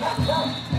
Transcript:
go, go.